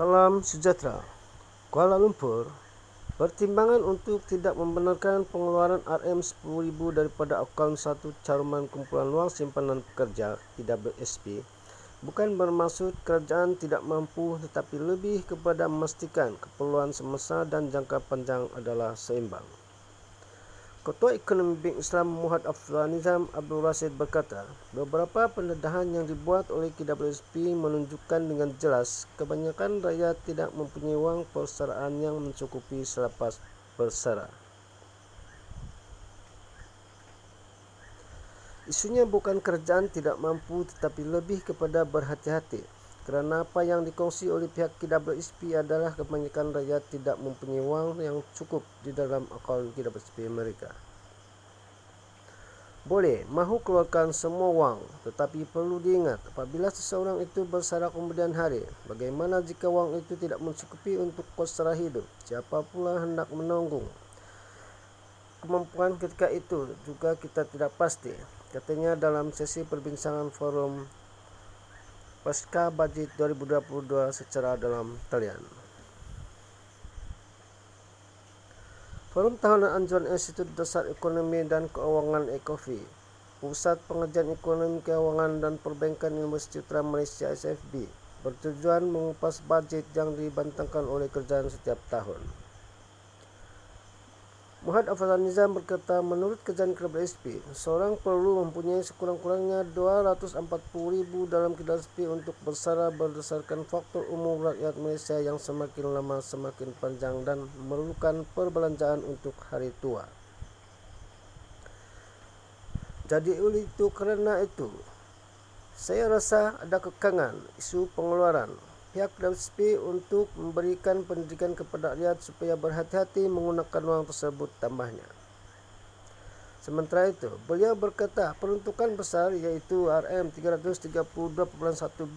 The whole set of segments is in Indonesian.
Salam sejahtera. Kuala Lumpur, pertimbangan untuk tidak membenarkan pengeluaran RM10,000 daripada akaun satu caruman kumpulan wang simpanan pekerja (TWSP) bukan bermaksud kerajaan tidak mampu tetapi lebih kepada memastikan keperluan semasa dan jangka panjang adalah seimbang. Ketua Ekonomi Bank Islam Muhammad Afzal Nizam Abdul Rashid berkata, beberapa pendedahan yang dibuat oleh KWSP menunjukkan dengan jelas kebanyakan rakyat tidak mempunyai wang persaraan yang mencukupi selepas bersara. Isunya bukan kerajaan tidak mampu tetapi lebih kepada berhati-hati kerana apa yang dikongsi oleh pihak KWSP adalah kebanyakan rakyat tidak mempunyai wang yang cukup di dalam akaun KWSP mereka. Boleh mahu keluarkan semua wang tetapi perlu diingat apabila seseorang itu bersara kemudian hari bagaimana jika wang itu tidak mencukupi untuk kos sara hidup? Siapa pula hendak menanggung kemampuan ketika itu? Juga kita tidak pasti. Katanya dalam sesi perbincangan forum pasca budget 2022 secara dalam talian. Forum Tahunan Anjuran Institut Dasar Ekonomi dan Keuangan ECOFI, Pusat Pengajian Ekonomi Keuangan dan Perbankan Universiti Utara Malaysia SFB, bertujuan mengupas budget yang dibantangkan oleh kerajaan setiap tahun. Muhammad Afzal Nizam berkata, menurut kerajaan KWSP, seorang perlu mempunyai sekurang-kurangnya 240 ribu dalam KWSP untuk bersara berdasarkan faktor umur rakyat Malaysia yang semakin lama semakin panjang dan memerlukan perbelanjaan untuk hari tua. Jadi oleh itu kerana itu, saya rasa ada kekangan isu pengeluaran pihak WSP untuk memberikan pendidikan kepada rakyat supaya berhati-hati menggunakan wang tersebut tambahnya. Sementara itu, beliau berkata peruntukan besar iaitu RM332.1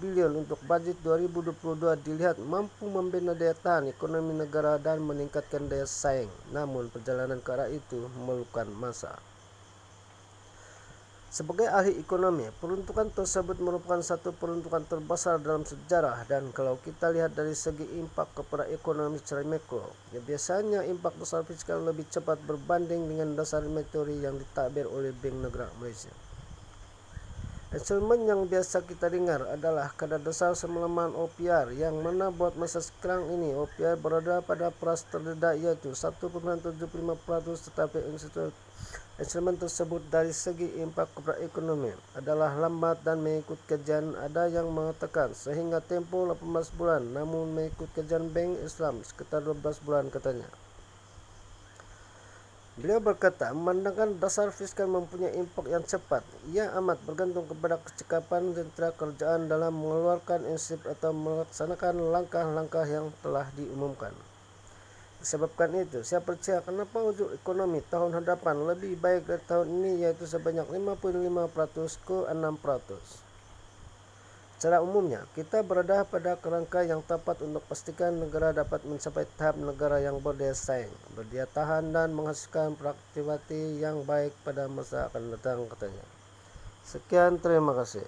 bilion untuk bajet 2022 dilihat mampu membina daya tahan ekonomi negara dan meningkatkan daya saing. Namun perjalanan ke arah itu memerlukan masa. Sebagai ahli ekonomi, peruntukan tersebut merupakan satu peruntukan terbesar dalam sejarah dan kalau kita lihat dari segi impak kepada ekonomi secara mikro, ya biasanya impak dasar fiskal lebih cepat berbanding dengan dasar metode yang ditakbir oleh Bank Negara Malaysia. Instrumen yang biasa kita dengar adalah kadar dasar semalaman OPR yang mana buat masa sekarang ini OPR berada pada peras terdedah iaitu 1.75% tetapi institut Instrumen tersebut dari segi impak kepada ekonomi adalah lambat dan mengikut kajian ada yang mengatakan sehingga tempoh 18 bulan namun mengikut kajian Bank Islam sekitar 12 bulan katanya. Beliau berkata, memandangkan dasar fiskal mempunyai impak yang cepat, ia amat bergantung kepada kecekapan jentera kerajaan dalam mengeluarkan insip atau melaksanakan langkah-langkah yang telah diumumkan. Disebabkan itu, saya percaya kenapa wujud ekonomi tahun hadapan lebih baik dari tahun ini iaitu sebanyak 5.5% ke 6%. Secara umumnya, kita berada pada kerangka yang tepat untuk pastikan negara dapat mencapai tahap negara yang berdaya saing, berdaya tahan dan menghasilkan produktiviti yang baik pada masa akan datang katanya. Sekian, terima kasih.